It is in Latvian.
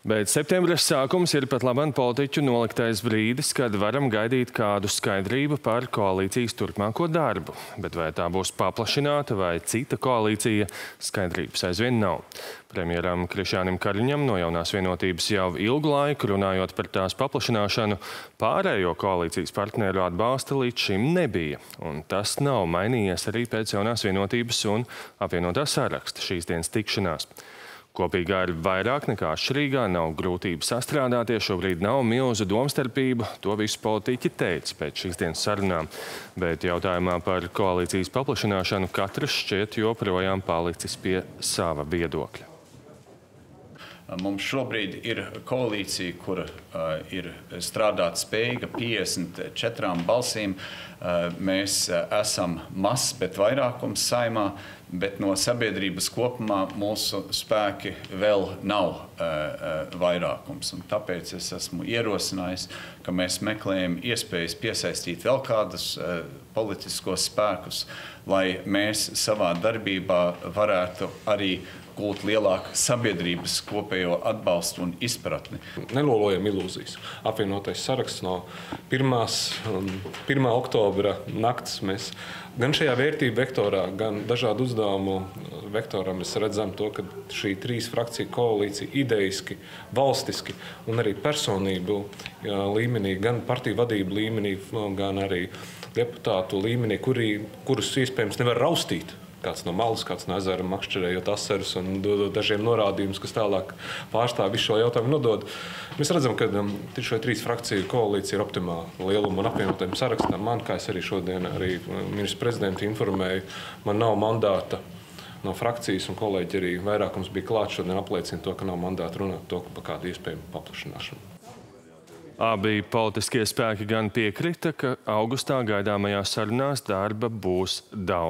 Bet septembris sākums ir pat labam politiķu noliktais brīdis, kad varam gaidīt kādu skaidrību par koalīcijas turpmāko darbu. Bet vai tā būs paplašināta vai cita koalīcija, skaidrības aizvien nav. Premjeram Krišānim Kariņam no jaunās vienotības jau ilgu laiku runājot par tās paplašināšanu, pārējo koalīcijas partneru atbalsta līdz šim nebija. Un tas nav mainījies arī pēc jaunās vienotības un apvienotā saraksta šīs dienas tikšanās. Kopīgā ir vairāk nekā atšķirīgā, nav grūtību sastrādāties, šobrīd nav milzu domstarpību, to visu politiķi teica pēc šīs dienas sarunām. Bet jautājumā par koalīcijas paplašināšanu katrs šķiet joprojām palicis pie sava viedokļa. Mums šobrīd ir koalīcija, kura uh, ir strādāt spējīga 54 balsīm. Uh, mēs uh, esam mazs, bet vairākums saimā, bet no sabiedrības kopumā mūsu spēki vēl nav uh, vairākums. Un tāpēc es esmu ierosinājis, ka mēs meklējam iespējas piesaistīt vēl kādus uh, politiskos spēkus, lai mēs savā darbībā varētu arī gūt lielāku sabiedrības kopējo atbalstu un izpratni. Nelolojam ilūzijas. Apvienotais saraksts no 1. 1. oktobra naktas mēs gan šajā vērtību vektorā, gan dažādu uzdevumu vektorā mēs redzam to, ka šī trīs frakciju koalīcija idejiski, valstiski un arī personību līmenī, gan partiju vadību līmenī, gan arī deputātu līmenī, kuri, kurus iespējams nevar raustīt kāds no malas, kāds no ezera makšķerējot asarus un dodot dažiem norādījumus, kas tālāk pārstāv visu šo jautājumu nodod. Mēs redzam, ka um, šo trīs frakciju koalīcija ir optimāla lieluma un apvienotajiem sarakstam. Man, kā es arī šodien arī um, ministrs prezidentu informēju, man nav mandāta no frakcijas, un kolēģi arī vairākums bija klāt šodien apliecina to, ka nav mandāta runāt to, par kādu iespējamu paplašināšanu. Abi politiskie spēki gan piekrita, ka augustā gaidāmajās sarunās darba būs daudz.